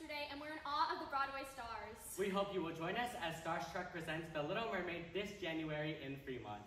yesterday, and we're in awe of the Broadway stars. We hope you will join us as Starstruck presents The Little Mermaid this January in Fremont.